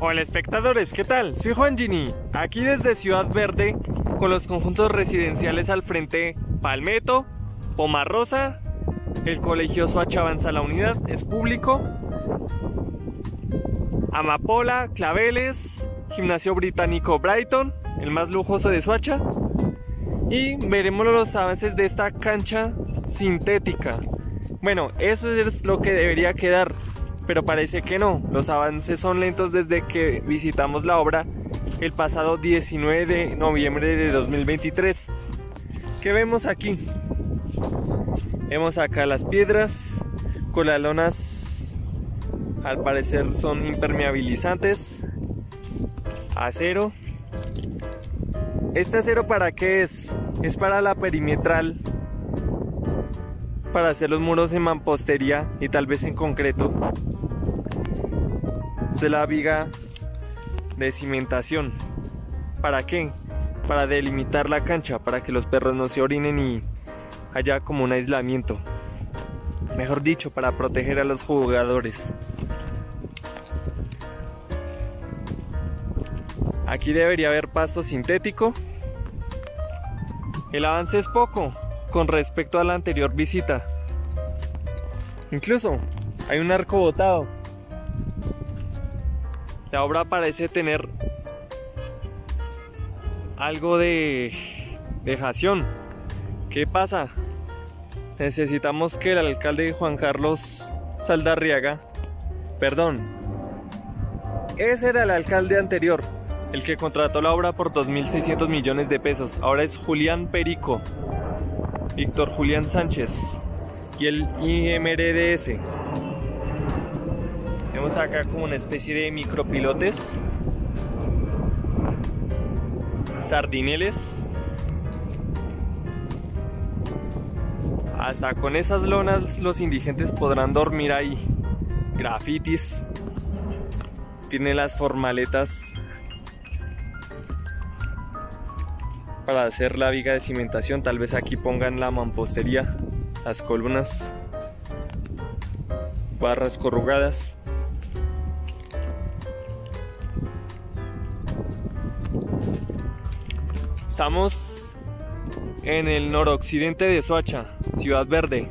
Hola espectadores, ¿qué tal? Soy Juan Gini, aquí desde Ciudad Verde con los conjuntos residenciales al frente Palmetto, Pomarrosa, el colegio Soacha Avanza la Unidad, es público, Amapola, Claveles, Gimnasio Británico Brighton, el más lujoso de Soacha, y veremos los avances de esta cancha sintética. Bueno, eso es lo que debería quedar pero parece que no. Los avances son lentos desde que visitamos la obra el pasado 19 de noviembre de 2023. ¿Qué vemos aquí? Vemos acá las piedras con las lonas, al parecer son impermeabilizantes, acero. ¿Este acero para qué es? Es para la perimetral para hacer los muros en mampostería y tal vez en concreto de la viga de cimentación. ¿Para qué? Para delimitar la cancha, para que los perros no se orinen y haya como un aislamiento. Mejor dicho, para proteger a los jugadores. Aquí debería haber pasto sintético. El avance es poco con respecto a la anterior visita. Incluso hay un arco botado la obra parece tener algo de dejación. ¿Qué pasa? Necesitamos que el alcalde Juan Carlos Saldarriaga, perdón, ese era el alcalde anterior, el que contrató la obra por 2.600 millones de pesos. Ahora es Julián Perico, Víctor Julián Sánchez y el IMRDS. Vemos acá como una especie de micropilotes. Sardineles. Hasta con esas lonas los indigentes podrán dormir ahí. Grafitis. Tiene las formaletas para hacer la viga de cimentación. Tal vez aquí pongan la mampostería, las columnas, barras corrugadas. Estamos en el noroccidente de Soacha, Ciudad Verde.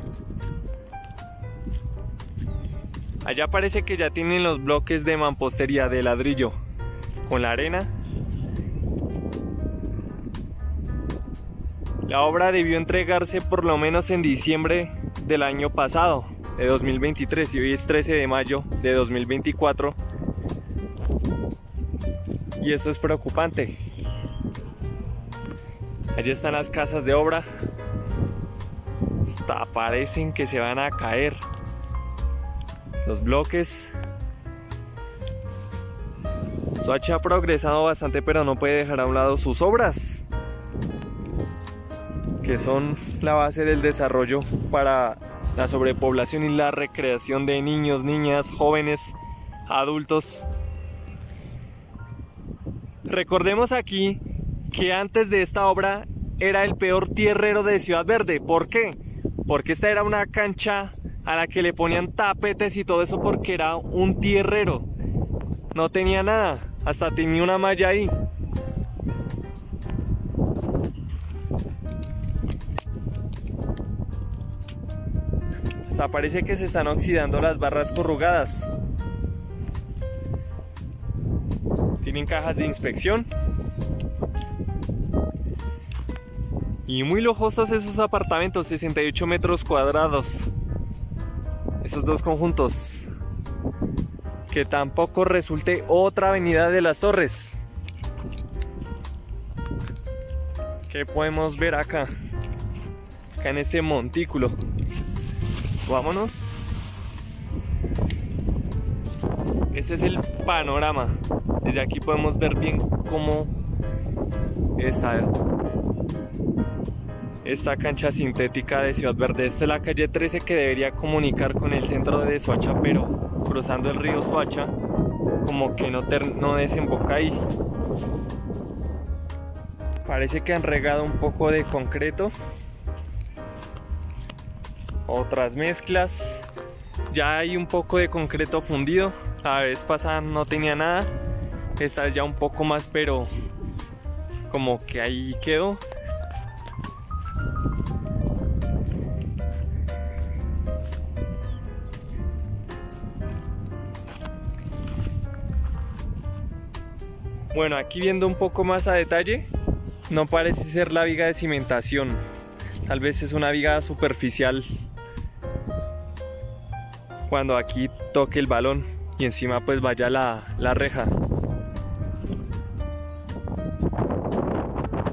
Allá parece que ya tienen los bloques de mampostería de ladrillo con la arena. La obra debió entregarse por lo menos en diciembre del año pasado, de 2023, y hoy es 13 de mayo de 2024. Y eso es preocupante. Allí están las casas de obra. Hasta parecen que se van a caer. Los bloques. Soacha ha progresado bastante, pero no puede dejar a un lado sus obras, que son la base del desarrollo para la sobrepoblación y la recreación de niños, niñas, jóvenes, adultos. Recordemos aquí que antes de esta obra era el peor tierrero de Ciudad Verde. ¿Por qué? Porque esta era una cancha a la que le ponían tapetes y todo eso porque era un tierrero. No tenía nada, hasta tenía una malla ahí. Hasta parece que se están oxidando las barras corrugadas. Tienen cajas de inspección. Y muy lujosos esos apartamentos, 68 metros cuadrados. Esos dos conjuntos. Que tampoco resulte otra avenida de las torres. ¿Qué podemos ver acá? Acá en este montículo. Vámonos. Este es el panorama. Desde aquí podemos ver bien cómo está esta cancha sintética de Ciudad Verde. Esta es la calle 13 que debería comunicar con el centro de Soacha, pero cruzando el río Soacha, como que no, desemboca ahí. Parece que han regado un poco de concreto. Otras mezclas. Ya hay un poco de concreto fundido. La vez pasada no tenía nada. Esta ya un poco más, pero como que ahí quedó. Bueno, aquí viendo un poco más a detalle, no parece ser la viga de cimentación. Tal vez es una viga superficial. Cuando aquí toque el balón y encima pues vaya la, la reja.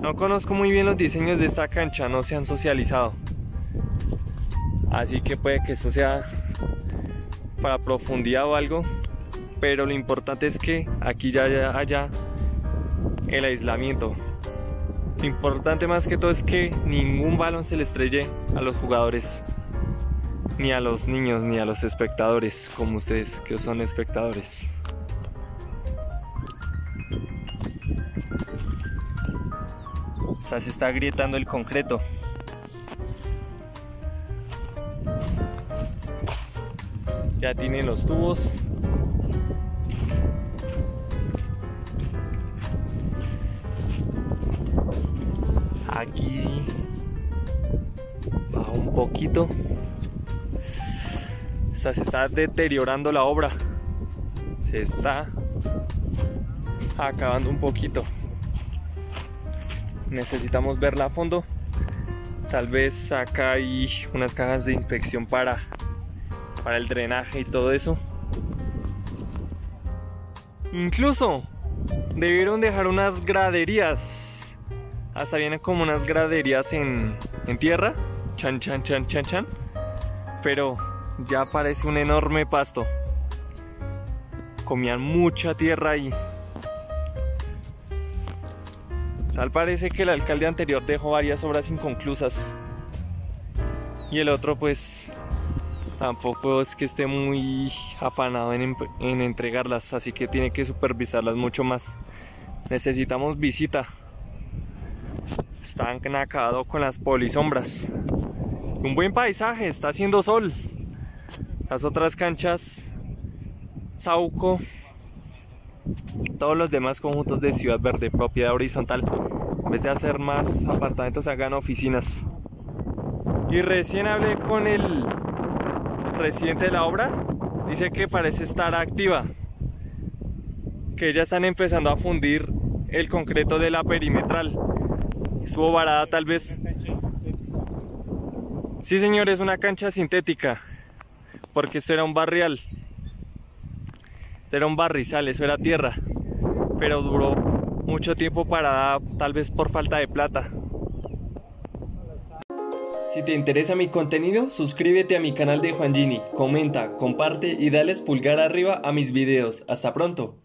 No conozco muy bien los diseños de esta cancha, no se han socializado. Así que puede que esto sea para profundidad o algo. Pero lo importante es que aquí ya haya el aislamiento. Lo importante más que todo es que ningún balón se le estrelle a los jugadores, ni a los niños, ni a los espectadores, como ustedes que son espectadores. O sea, se está agrietando el concreto. Ya tiene los tubos. Aquí va un poquito. se está deteriorando la obra. Se está acabando un poquito. Necesitamos verla a fondo. Tal vez acá hay unas cajas de inspección para, para el drenaje y todo eso. Incluso debieron dejar unas graderías hasta vienen como unas graderías en, tierra. Chan, chan, chan, chan, chan. Pero ya parece un enorme pasto. Comían mucha tierra ahí. Tal parece que el alcalde anterior dejó varias obras inconclusas. Y el otro pues tampoco es que esté muy afanado en, en entregarlas, así que tiene que supervisarlas mucho más. Necesitamos visita están acabados con las polisombras. Un buen paisaje, está haciendo sol. Las otras canchas, Sauco, todos los demás conjuntos de Ciudad Verde, propiedad horizontal. En vez de hacer más apartamentos, hagan oficinas. Y recién hablé con el residente de la obra. Dice que parece estar activa. Que ya están empezando a fundir el concreto de la perimetral estuvo varada tal vez. Sí, señor, es una cancha sintética, porque esto era un barrial. Esto era un barrizal, eso era tierra, pero duró mucho tiempo parada, tal vez por falta de plata. Si te interesa mi contenido, suscríbete a mi canal de Juan Gini, comenta, comparte y dales pulgar arriba a mis videos. Hasta pronto.